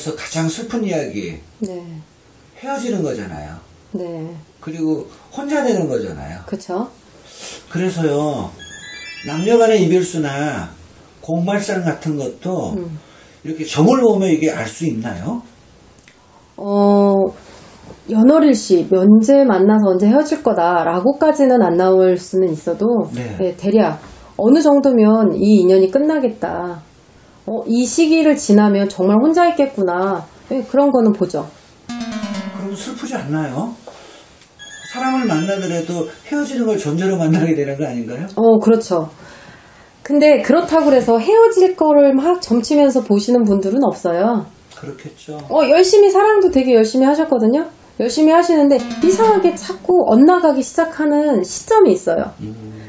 중에서 가장 슬픈 이야기 네. 헤어지는 거잖아요. 네. 그리고 혼자 되는 거잖아요. 그쵸? 그래서요 남녀간의 이별수나 공발상 같은 것도 음. 이렇게 점을 보면 이게 알 수 있나요? 어, 연월일 씨, 면제 만나서 언제 헤어질 거다라고까지는 안 나올 수는 있어도, 네. 네, 대략 어느 정도면 이 인연이 끝나겠다. 어, 이 시기를 지나면 정말 혼자 있겠구나. 네, 그런 거는 보죠. 그럼 슬프지 않나요? 사람을 만나더라도 헤어지는 걸 전제로 만나게 되는 거 아닌가요? 어, 그렇죠. 근데 그렇다고 그래서 헤어질 거를 막 점치면서 보시는 분들은 없어요. 그렇겠죠. 어, 열심히 사랑도 되게 열심히 하셨거든요. 열심히 하시는데 이상하게 자꾸 엇나가기 시작하는 시점이 있어요.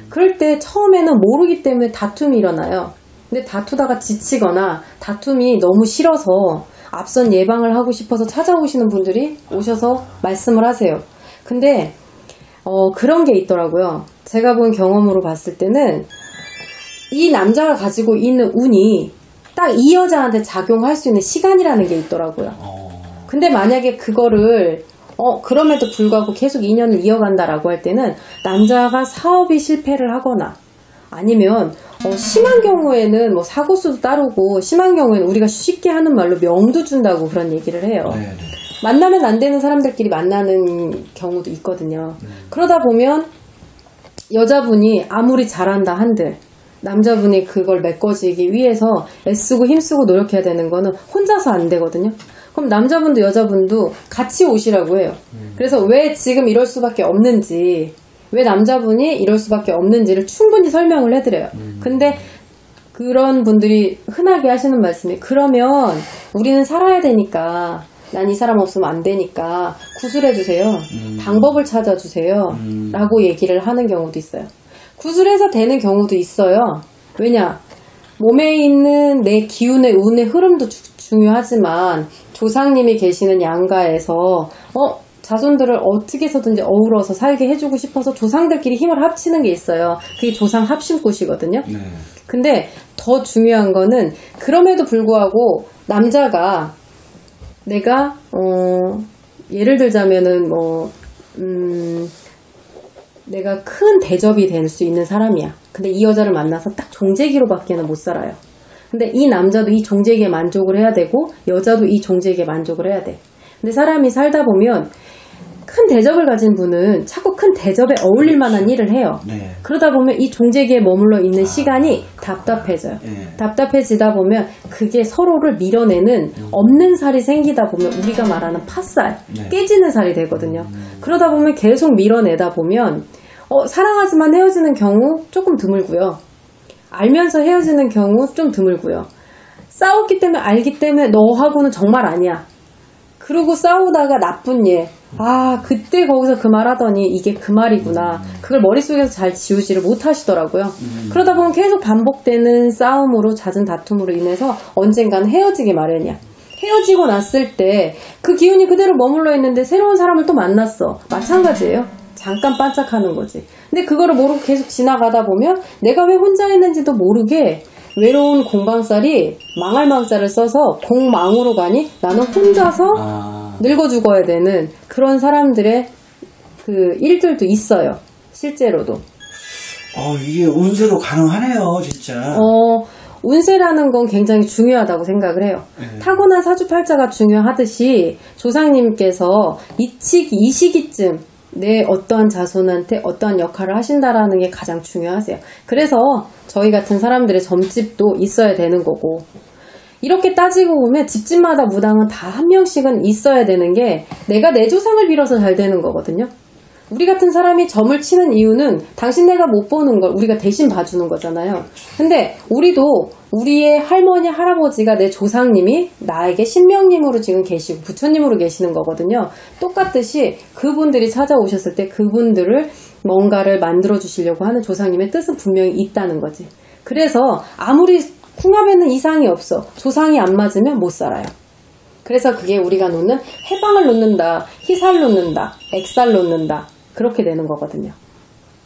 그럴 때 처음에는 모르기 때문에 다툼이 일어나요. 근데 다투다가 지치거나 다툼이 너무 싫어서 앞선 예방을 하고 싶어서 찾아오시는 분들이 오셔서 말씀을 하세요. 근데 어, 그런 게 있더라고요. 제가 본 경험으로 봤을 때는 이 남자가 가지고 있는 운이 딱 이 여자한테 작용할 수 있는 시간이라는 게 있더라고요. 어, 근데 만약에 그거를 어 그럼에도 불구하고 계속 인연을 이어간다라고 할 때는 남자가 사업이 실패를 하거나 아니면 어, 심한 경우에는 뭐 사고 수도 따르고 심한 경우에는 우리가 쉽게 하는 말로 명도 준다고 그런 얘기를 해요. 네네. 만나면 안 되는 사람들끼리 만나는 경우도 있거든요. 그러다 보면 여자분이 아무리 잘한다 한들 남자분이 그걸 메꿔지기 위해서 애쓰고 힘쓰고 노력해야 되는 거는 혼자서 안 되거든요. 그럼 남자분도 여자분도 같이 오시라고 해요. 그래서 왜 지금 이럴 수밖에 없는지, 왜 남자분이 이럴 수밖에 없는지를 충분히 설명을 해드려요. 근데 그런 분들이 흔하게 하시는 말씀이 그러면 우리는 살아야 되니까 난 이 사람 없으면 안 되니까 구술해 주세요. 방법을 찾아 주세요. 음. 라고 얘기를 하는 경우도 있어요. 구술해서 되는 경우도 있어요. 왜냐? 몸에 있는 내 기운의 운의 흐름도 주- 중요하지만 조상님이 계시는 양가에서 어 자손들을 어떻게 해서든지 어우러서 살게 해주고 싶어서 조상들끼리 힘을 합치는 게 있어요. 그게 조상 합심꽃이거든요. 네. 근데 더 중요한 거는 그럼에도 불구하고 남자가 내가 어 예를 들자면은 뭐 음, 내가 큰 대접이 될 수 있는 사람이야. 근데 이 여자를 만나서 딱 종재기로밖에는 못 살아요. 근데 이 남자도 이 종재기에 만족을 해야 되고 여자도 이 종재기에 만족을 해야 돼. 근데 사람이 살다 보면 큰 대접을 가진 분은 자꾸 큰 대접에 어울릴 만한 일을 해요. 네. 그러다 보면 이 종재기에 머물러 있는 시간이 답답해져요. 예. 답답해지다 보면 그게 서로를 밀어내는 없는 살이 생기다 보면 우리가 말하는 팥살, 네. 깨지는 살이 되거든요. 그러다 보면 계속 밀어내다 보면 어, 사랑하지만 헤어지는 경우 조금 드물고요. 알면서 헤어지는 경우 좀 드물고요. 싸웠기 때문에 알기 때문에 너하고는 정말 아니야. 그러고 싸우다가 나쁜 얘. 아, 그때 거기서 그 말 하더니 이게 그 말이구나. 그걸 머릿속에서 잘 지우지를 못 하시더라고요. 그러다 보면 계속 반복되는 싸움으로 잦은 다툼으로 인해서 언젠가는 헤어지기 마련이야. 헤어지고 났을 때 그 기운이 그대로 머물러 있는데 새로운 사람을 또 만났어. 마찬가지예요. 잠깐 반짝하는 거지. 근데 그거를 모르고 계속 지나가다 보면 내가 왜 혼자 있는지도 모르게 외로운 공방살이 망할 망자를 써서 공망으로 가니 나는 혼자서 아, 늙어 죽어야 되는 그런 사람들의 그 일들도 있어요. 실제로도. 어, 이게 운세로 가능하네요, 진짜. 어, 운세라는 건 굉장히 중요하다고 생각을 해요. 네. 타고난 사주팔자가 중요하듯이 조상님께서 이 시기, 이 시기쯤 내 어떠한 자손한테 어떠한 역할을 하신다라는 게 가장 중요하세요. 그래서 저희 같은 사람들의 점집도 있어야 되는 거고. 이렇게 따지고 보면 집집마다 무당은 다 한 명씩은 있어야 되는 게 내가 내 조상을 빌어서 잘 되는 거거든요. 우리 같은 사람이 점을 치는 이유는 당신네가 못 보는 걸 우리가 대신 봐주는 거잖아요. 근데 우리도 우리의 할머니, 할아버지가 내 조상님이 나에게 신명님으로 지금 계시고 부처님으로 계시는 거거든요. 똑같듯이 그분들이 찾아오셨을 때 그분들을 뭔가를 만들어 주시려고 하는 조상님의 뜻은 분명히 있다는 거지. 그래서 아무리 궁합에는 이상이 없어. 조상이 안 맞으면 못 살아요. 그래서 그게 우리가 놓는 해방을 놓는다, 희살 놓는다, 액살 놓는다. 그렇게 되는 거거든요.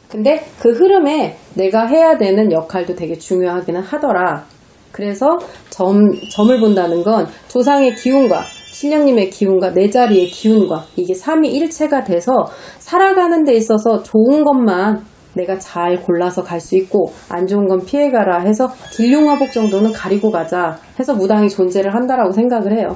근데 그 흐름에 내가 해야 되는 역할도 되게 중요하기는 하더라. 그래서 점, 점을 본다는 건 조상의 기운과 신령님의 기운과 내 자리의 기운과 이게 삼위 일체가 돼서 살아가는 데 있어서 좋은 것만 내가 잘 골라서 갈 수 있고 안 좋은 건 피해가라 해서 길룡화복 정도는 가리고 가자 해서 무당이 존재를 한다라고 생각을 해요.